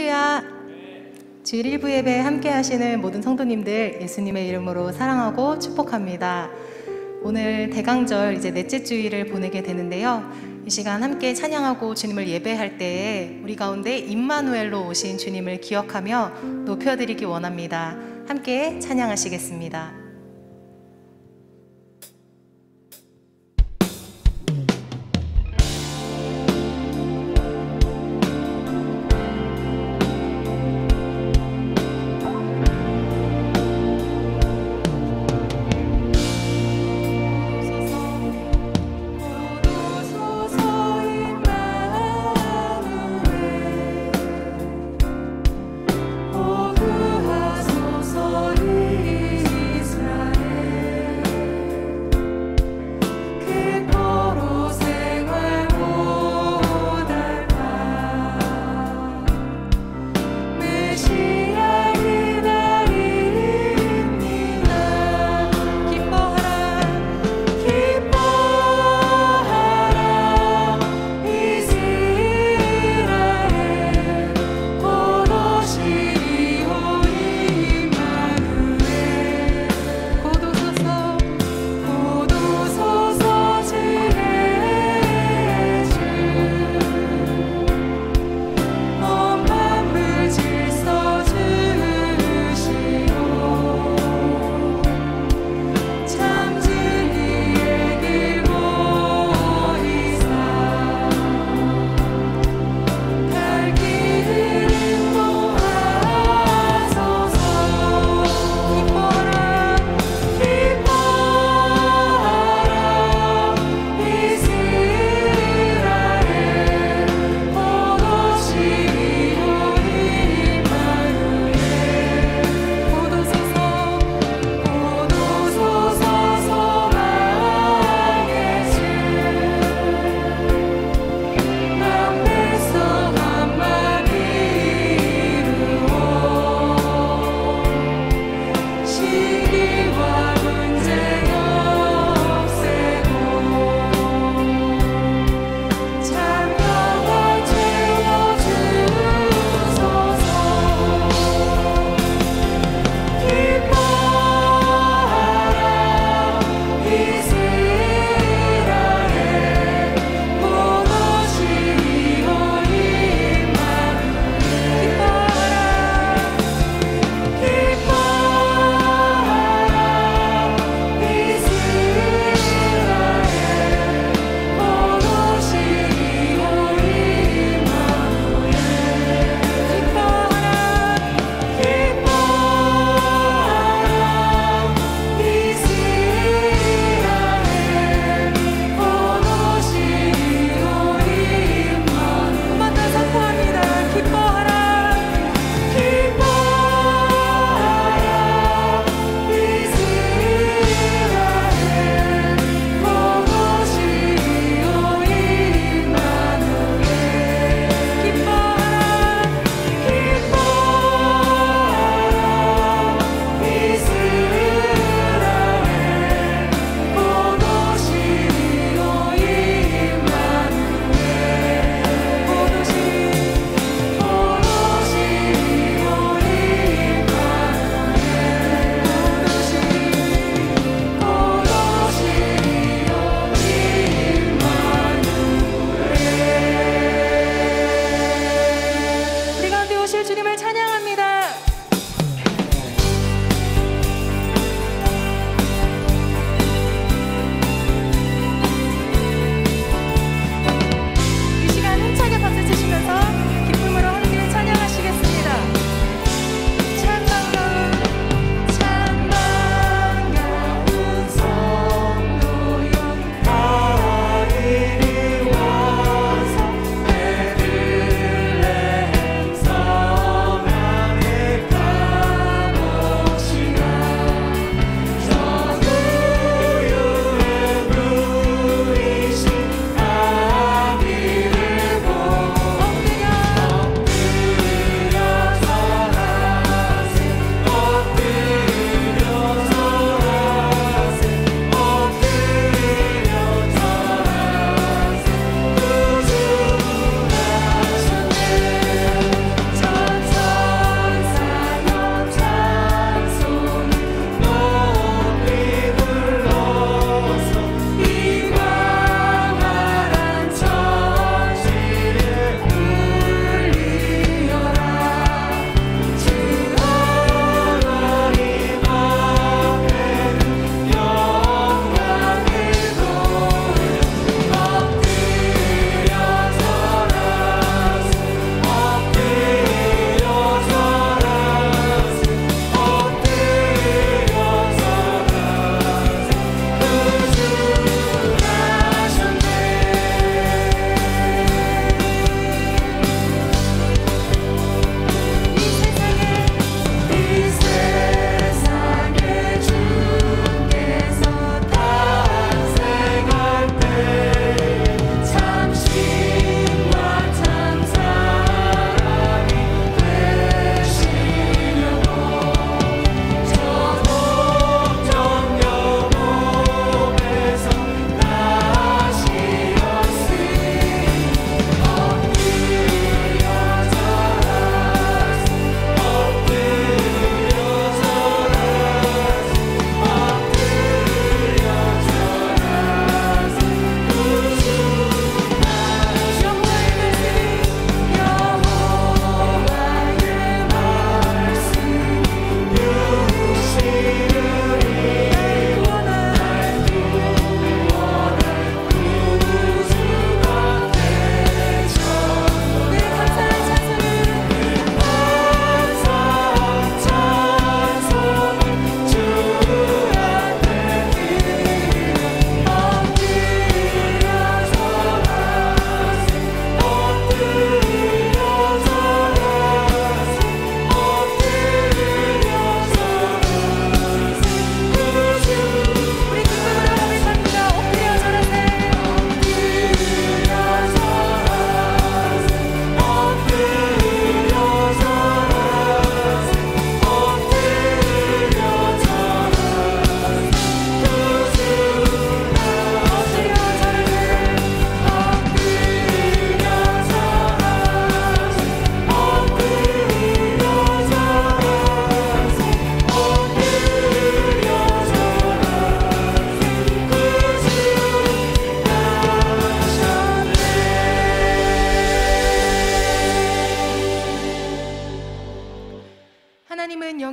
할렐루야. 주일 일부 예배 함께 하시는 모든 성도님들 예수님의 이름으로 사랑하고 축복합니다. 오늘 대강절 이제 넷째 주일을 보내게 되는데요. 이 시간 함께 찬양하고 주님을 예배할 때에 우리 가운데 임마누엘로 오신 주님을 기억하며 높여드리기 원합니다. 함께 찬양하시겠습니다.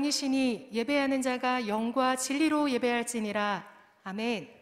영이시니 예배하는 자가 영과 진리로 예배할지니라. 아멘.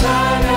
Time.